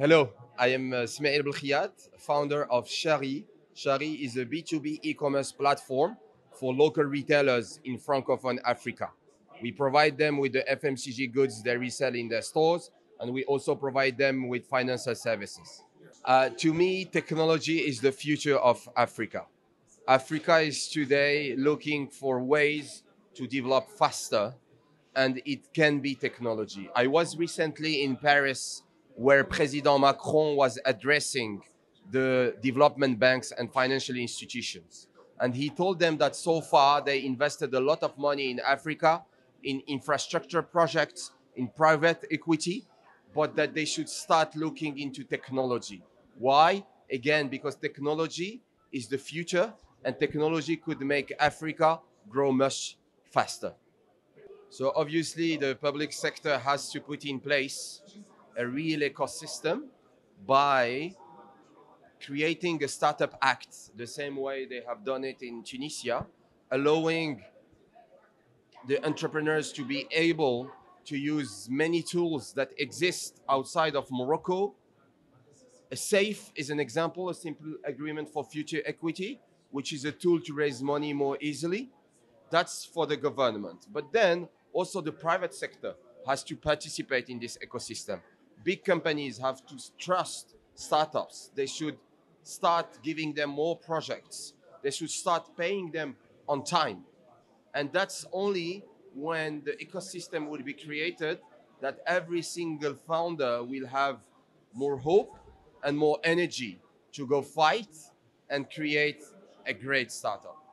Hello, I am uh, Smail Belkhayat, founder of Chari. Chari is a B2B e-commerce platform for local retailers in Francophone Africa. We provide them with the FMCG goods they resell in their stores, and we also provide them with financial services. Uh, to me, technology is the future of Africa. Africa is today looking for ways to develop faster, and it can be technology. I was recently in Paris where President Macron was addressing the development banks and financial institutions. And he told them that so far they invested a lot of money in Africa, in infrastructure projects, in private equity, but that they should start looking into technology. Why? Again, because technology is the future and technology could make Africa grow much faster. So obviously the public sector has to put in place a real ecosystem by creating a startup act the same way they have done it in Tunisia, allowing the entrepreneurs to be able to use many tools that exist outside of Morocco. A SAFE is an example, a simple agreement for future equity, which is a tool to raise money more easily. That's for the government. But then also the private sector has to participate in this ecosystem. Big companies have to trust startups. They should start giving them more projects. They should start paying them on time. And that's only when the ecosystem will be created that every single founder will have more hope and more energy to go fight and create a great startup.